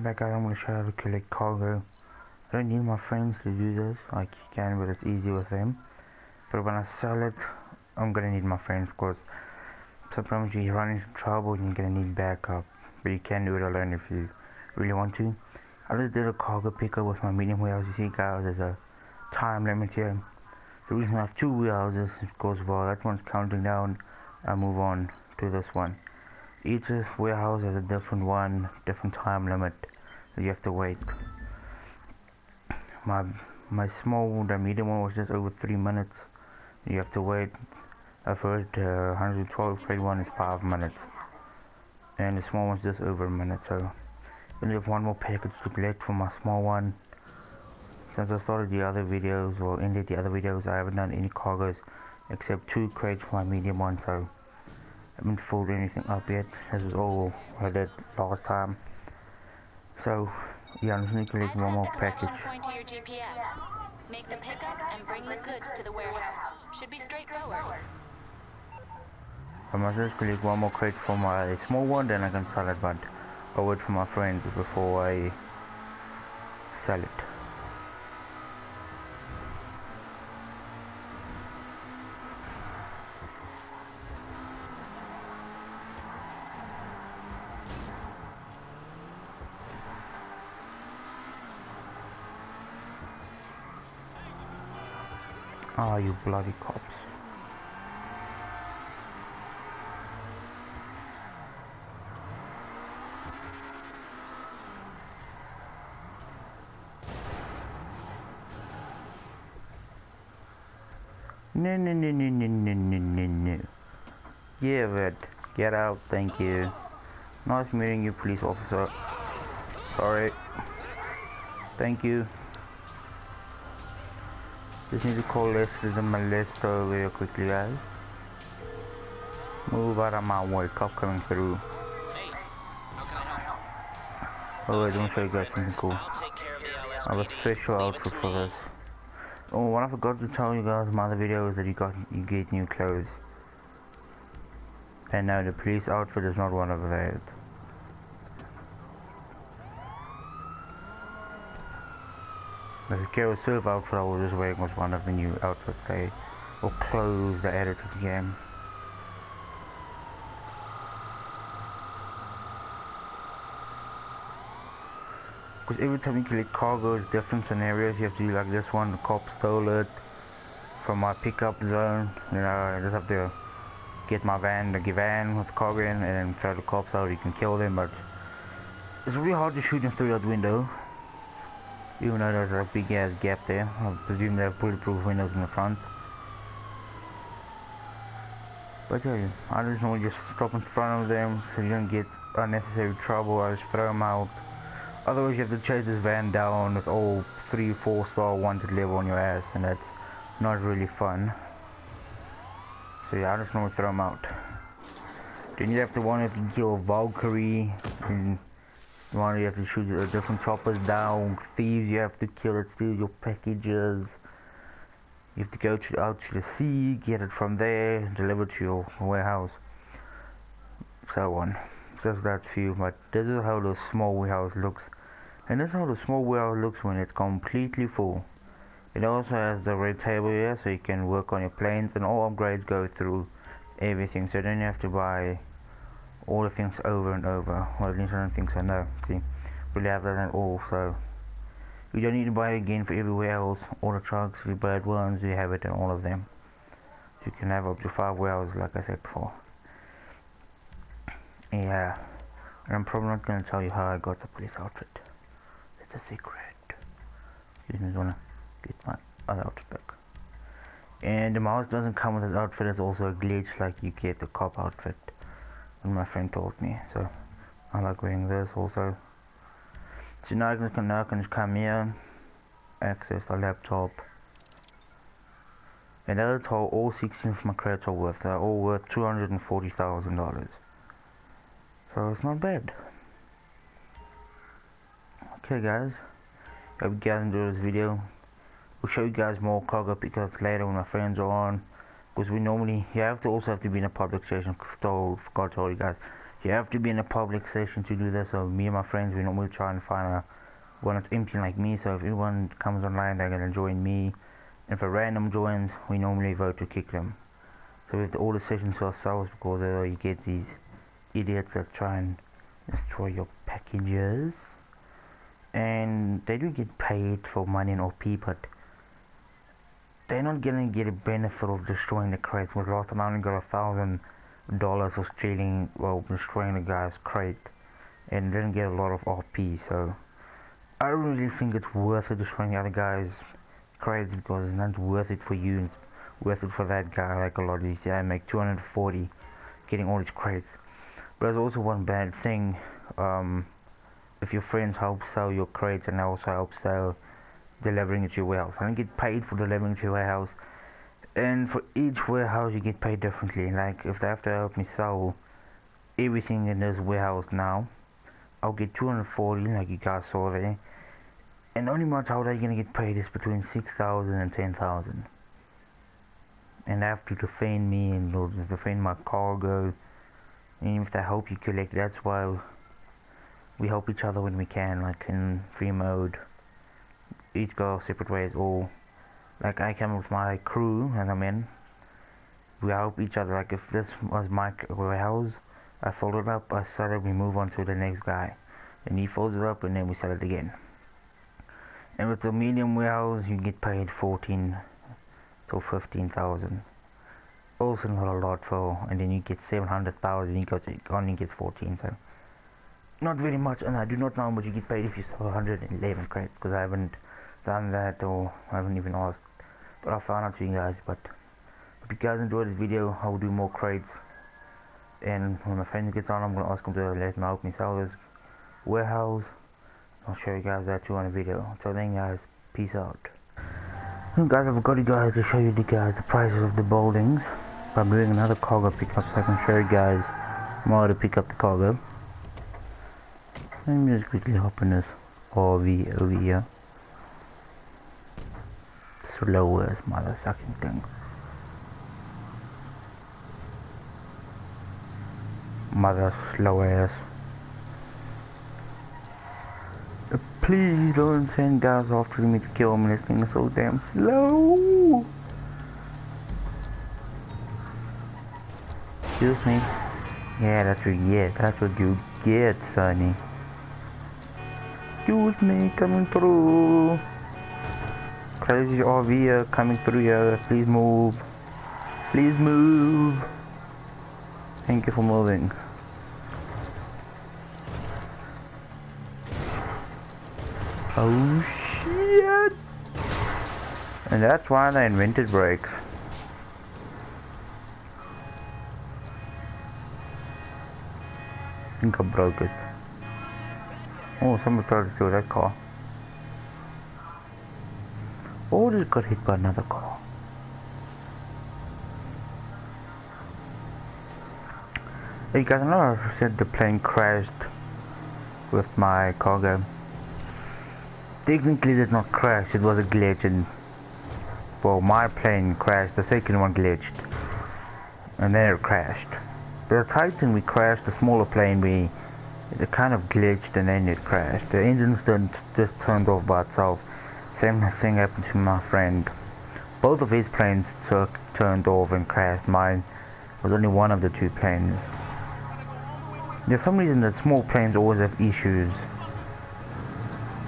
welcome back guys, I'm going to show you how to collect cargo. I don't need my friends to do this, like you can but it's easy with them. But when I sell it, I'm going to need my friends because sometimes you run into trouble and you're going to need backup. But you can do it alone if you really want to. I just did a cargo pickup with my medium warehouse. You see guys, there's a time limit here. The reason I have two warehouses is because while that one's counting down, I move on to this one. Each warehouse has a different one, different time limit you have to wait. My my small, the medium one was just over three minutes. You have to wait. I've heard uh, 112 grade one is five minutes, and the small one's just over a minute. So only have one more package to collect for my small one. Since I started the other videos or ended the other videos, I haven't done any cargoes except two crates for my medium one. So haven't folded anything up yet. This is all I did last time. So, yeah, I'm just to collect one more package. Point to your GPS. Make the pickup and bring the goods to the warehouse. Should be straightforward. I must just collect one more crate for my small one, then I can sell it, but I'll wait for my friends before I sell it. Ah, you bloody cops. No, no, no, no, no, no, no, no, no. Give it. Get out, thank you. Nice meeting you, police officer. Sorry. Thank you. Just need to call Lester and Melissa real quickly, guys. Move out of my way, cop coming through. Oh, wait, show you guys something cool. The. I have a special outfit for this. Oh, what I forgot to tell you guys in my other video is that you got you get new clothes. And now the police outfit is not one of those. The SecuroServ outfit I was just wearing was one of the new outfits they or clothes they added to the game. Because every time you collect cargo, it's different scenarios. You have to do like this one, the cop stole it from my pickup zone. You know, I just have to get my van, the van with cargo in, and then throw the cops out. You can kill them, but it's really hard to shoot them through that window. Even though there's a big ass gap there. I presume they have bulletproof windows in the front. But yeah, I just want to just stop in front of them so you don't get unnecessary trouble. I just throw them out. Otherwise you have to chase this van down with all 3, 4 star wanted level on your ass and that's not really fun. So yeah, I just want to throw them out. Then you have to want to kill Valkyrie and one you have to shoot uh, different choppers down, thieves you have to kill it, steal your packages. You have to go to out to the sea, get it from there, deliver to your warehouse. So on. Just that few, but this is how the small warehouse looks. And this is how the small warehouse looks when it's completely full. It also has the red table here so you can work on your planes and all upgrades go through everything so then you have to buy all the things over and over. Well at least I no. See, we have that at all so you don't need to buy it again for every warehouse. All the trucks, the bad ones, you have it in all of them. You can have up to five warehouses like I said before. Yeah. And I'm probably not gonna tell you how I got the police outfit. It's a secret. Excuse me, I wanna get my other outfit back. And the mouse doesn't come with this outfit, it's also a glitch like you get the cop outfit. My friend told me, so I like wearing this also. So now I can, now I can just come here, access the laptop. And that's how all 16 of my credits are worth. They're all worth $240,000. So it's not bad. Okay guys, hope you guys enjoyed this video. We'll show you guys more cargo pickups later when my friends are on. Because we normally, you have to also have to be in a public station. Forgot to tell you guys. You have to be in a public session to do this. So me and my friends, we normally try and find a one that's empty like me. So if anyone comes online, they're gonna join me. If a random joins, we normally vote to kick them. So we have all the sessions to ourselves because uh, you get these idiots that try and destroy your packages. And they do get paid for money and OP, but they're not gonna get a benefit of destroying the crates. Was last time I only got a thousand dollars for stealing, well, destroying the guy's crate, and didn't get a lot of RP. So I really think it's worth it destroying the other guy's crates because it's not worth it for you. It's worth it for that guy. Like a lot of these, I make 240 getting all these crates. But there's also one bad thing. Um, if your friends help sell your crates and also help sell delivering it to your warehouse. I don't get paid for delivering to your warehouse. And for each warehouse you get paid differently. Like if they have to help me sell everything in this warehouse now, I'll get 240 like you guys saw there. And only amount how they're gonna get paid is between 6,000 and 10,000. And they have to defend me and defend my cargo. And if they help you collect, that's why we help each other when we can, like in free mode each go separate ways or like I came with my crew and I'm in. We help each other like if this was my warehouse I fold it up I it we move on to the next guy. And he folds it up and then we sell it again. And with the medium warehouse you get paid 14 to 15,000 also not a lot for and then you get 700,000 you got only gets 14 so not very much and I do not know how much you get paid if you sell 111 crates because I haven't done that or I haven't even asked. But I'll find out to you guys but if you guys enjoyed this video I will do more crates. And when my friend gets on I'm going to ask him to let me help me sell this warehouse. I'll show you guys that too on a video. Until then guys peace out. And guys I forgot you guys to show you the guys the prices of the buildings. I'm doing another cargo pickup so I can show you guys more to pick up the cargo let me just quickly hop in this RV over here slowest motherfucking thing. Mother slow ass. Please don't send guys after me to kill me. This thing is so damn slow. Excuse me. Yeah, that's what you get. That's what you get, Sonny. Excuse me, coming through crazy RV uh, coming through here. Please move. Please move. Thank you for moving. Oh shit! And that's why they invented brakes. I think I broke it. Oh, somebody tried to steal that car. Oh, or it got hit by another car. Hey guys, I know I said the plane crashed with my cargo. Technically it did not crash, it was a glitch and well my plane crashed, the second one glitched. And then it crashed. The Titan we crashed, the smaller plane we it kind of glitched and then it crashed. The engines just turned off by itself. Same thing happened to my friend. Both of his planes took, turned off and crashed. Mine was only one of the two planes. There's some reason that small planes always have issues.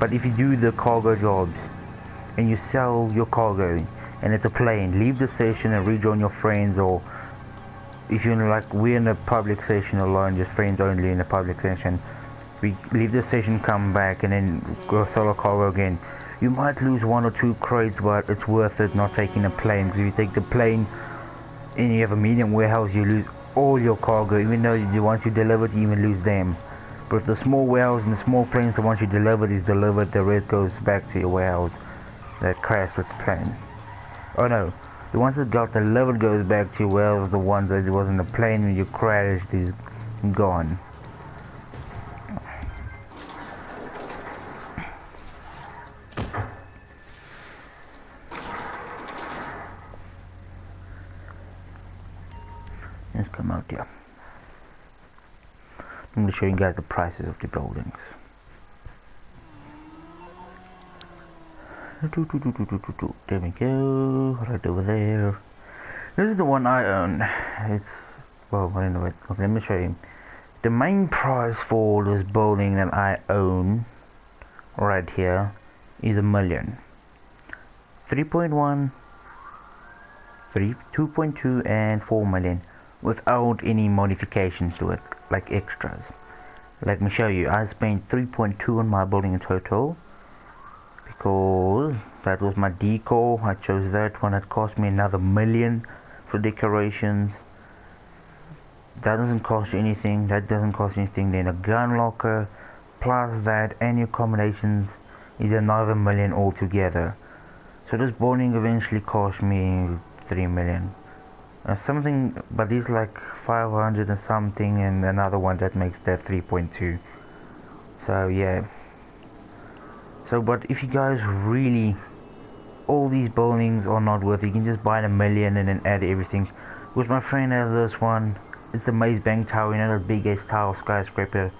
But if you do the cargo jobs and you sell your cargo and it's a plane, leave the station and rejoin your friends or if you're like we're in the public station alone, just friends only in the public station, we leave the station, come back and then go a cargo again you might lose one or two crates, but it's worth it not taking a plane. Because if you take the plane and you have a medium warehouse, you lose all your cargo. Even though you, once you deliver it, you even lose them. But the small warehouse and the small planes, the ones you delivered is delivered, the rest goes back to your warehouse that crashed with the plane. Oh no, the ones that got level goes back to your warehouse, the ones that it was in the plane when you crashed is gone. Let's come out here. I'm gonna show you guys the prices of the buildings. There we go, right over there. This is the one I own. It's, well, don't okay, let me show you. The main price for this building that I own, right here, is a million. 3.1, 3, 2.2 and 4 million without any modifications to it, like extras. Let me show you, I spent 3.2 on my building in total because that was my decor I chose that one. It cost me another million for decorations. That doesn't cost you anything. That doesn't cost anything. Then a gun locker plus that and your accommodations is another million altogether. So this boarding eventually cost me 3 million. Uh, something but these like 500 and something and another one that makes that 3.2 so yeah so but if you guys really all these buildings are not worth it you can just buy it a million and then add everything. Which my friend has this one it's the Maze Bank Tower you know the big tower skyscraper.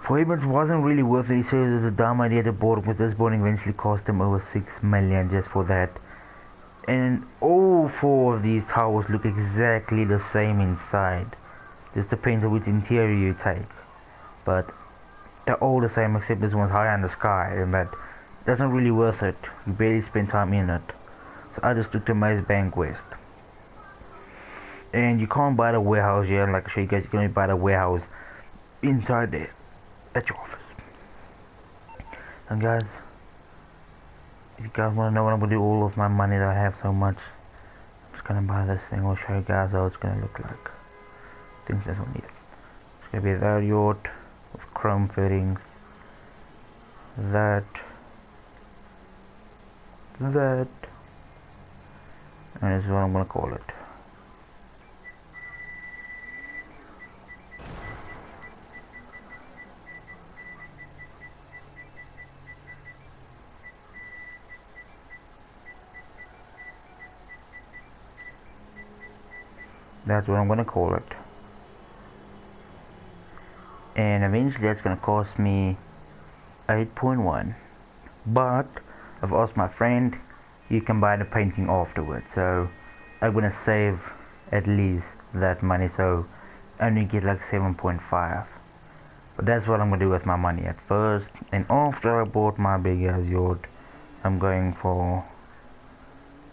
For him it wasn't really worth it he says it's a dumb idea to board because this building eventually cost him over 6 million just for that. And all four of these towers look exactly the same inside. Just depends on which interior you take. But they're all the same except this one's higher in the sky and that doesn't really worth it. You barely spend time in it. So I just took the Maze Bank West. And you can't buy the warehouse here, like I show you guys, you can only buy the warehouse inside there. At your office. And guys, if you guys wanna know what I'm gonna do all of my money that I have so much, I'm just gonna buy this thing, I'll show you guys how it's gonna look like. Things that's on it. It's gonna be that yacht with chrome fittings that that and is what I'm gonna call it. That's what I'm gonna call it and eventually that's gonna cost me 8.1 but I've asked my friend you can buy the painting afterwards. So I'm gonna save at least that money so I only get like 7.5 but that's what I'm gonna do with my money at first. And after I bought my big ass yacht I'm going for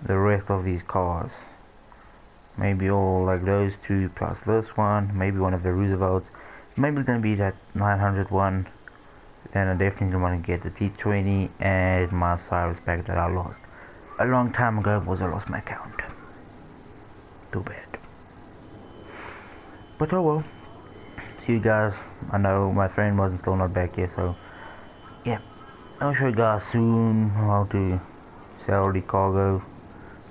the rest of these cars. Maybe all like those two plus this one maybe one of the Roosevelts maybe it's gonna be that 900 one then I definitely want to get the T20 and my Cyrus bag that I lost a long time ago was I lost my account. Too bad. But oh well. See you guys. I know my friend wasn't still not back yet so yeah. I'll show you guys soon how to sell the cargo.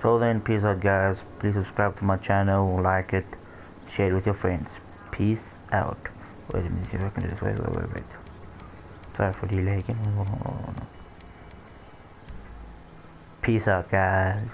Till then peace out guys. Please subscribe to my channel like it share it with your friends. Peace out A minute, see if I can this. Wait, wait, wait, wait. Sorry for delaying. Peace out, guys.